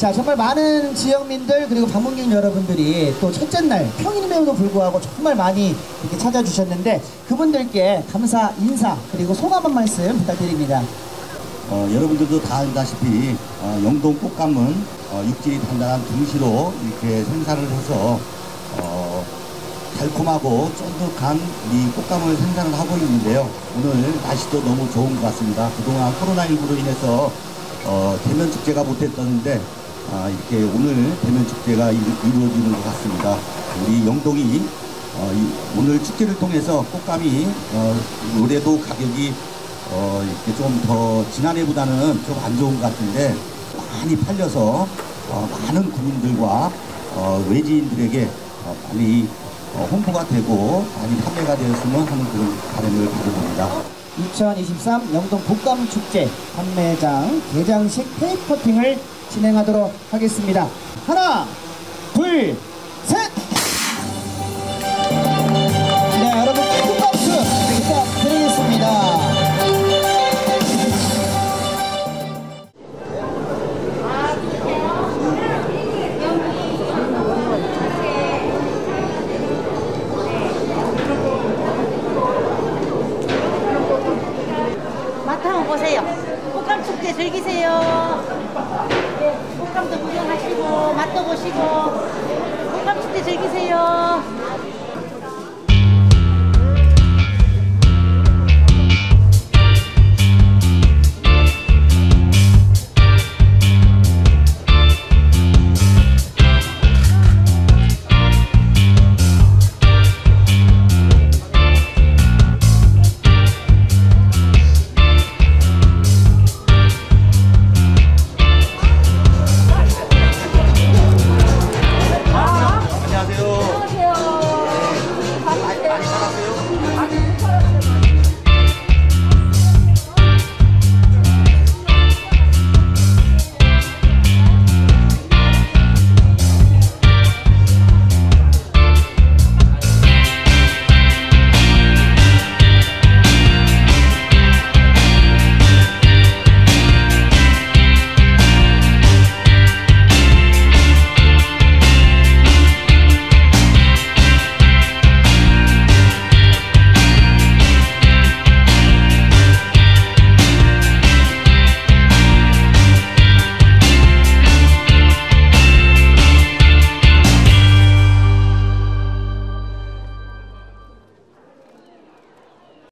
자, 정말 많은 지역민들 그리고 방문객 여러분들이 또 첫째 날 평일임에도 불구하고 정말 많이 이렇게 찾아주셨는데 그분들께 감사 인사 그리고 소감 한 말씀 부탁드립니다. 어, 여러분들도 다 알다시피 어, 영동 꽃감은 어, 육질이 단단한 둥시로 이렇게 생산을 해서 어, 달콤하고 쫀득한 이 꽃감을 생산을 하고 있는데요. 오늘 날씨도 너무 좋은 것 같습니다. 그동안 코로나19로 인해서 어, 대면 축제가 못했었는데 아, 이렇게 오늘 대면 축제가 이루, 이루어지는 것 같습니다. 우리 영동이 어, 이- 오늘 축제를 통해서 꽃감이 어, 올해도 가격이 어, 이렇게 좀 더 지난해보다는 좀 안 좋은 것 같은데 많이 팔려서 어, 많은 국민들과 어, 외지인들에게 어, 많이 어, 홍보가 되고 많이 판매가 되었으면 하는 그런 바람을 가져봅니다. 2023 영동 복감 축제 판매장 개장식 테이프 커팅을 진행하도록 하겠습니다. 하나, 둘, 즐기세요. 꽃감도 구경하시고 맛도 보시고 꽃감 축제 즐기세요.